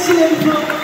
excellent from